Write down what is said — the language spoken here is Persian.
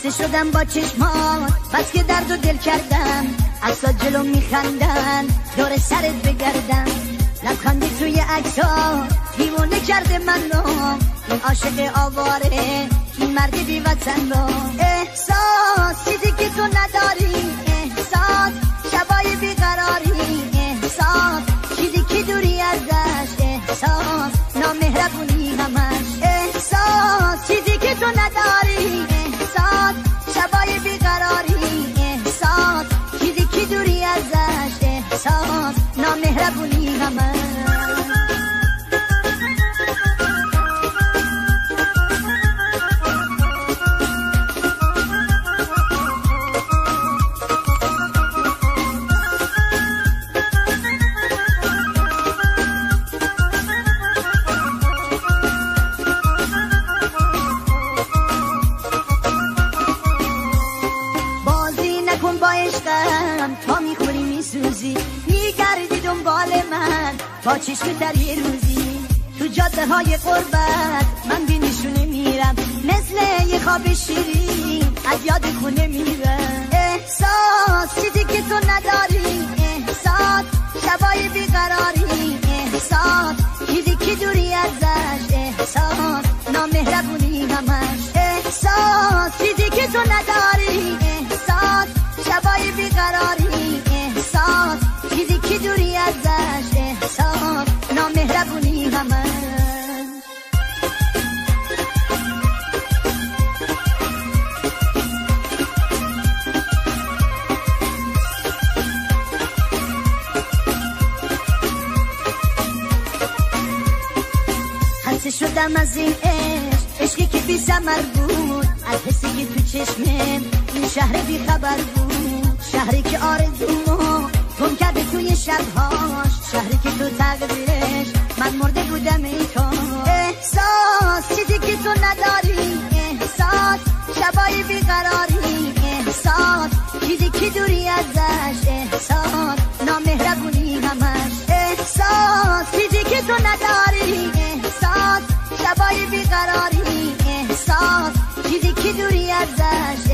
خسته شدم با چشمات بس که درد و دل کردم اصلا جلو میخندن دور سرت بگردم لبخندی توی اکتا دیوونه کرده من رو این عاشق آواره این مرد بی وطن رو احساس چیزی که تو نداری احساس شبای بیقراری احساس چیزی که دوری ازش احساس نامهربونی همش بازی نکن عشقم تا می‌خوری میسوزی. میگردی دنبال من. با چشم در یه روزی؟ تو جاده های قربت من بی نشونه میرم. مثل یه خواب شیرین از یاد خونه میرم. احساس چیزی که تو نداری. احساس شبای بیقراری. احساس چیزی که دوری ازش. احساس نامهربونی همش. احساس چیزی که تو نداری. شبای بیقراری احساس. چیزی که دوری ازش احساس. نامهربونی خسته شدم از این عشق. عشقی که بی بود. از حسی تو چشمم. این شهر بی خبر بود. شهری که آرزومو گم کرده توی شبهاش. شهری که تو تقدیرش من مرده بودم ای احساس چیزی که تو نداری. احساس شبای بیقراری. احساس چیزی که دوری ازش. احساس نامهربونی همش. احساس چیزی که تو نداری. احساس شبای بیقراری. احساس چیزی که دوری ازش.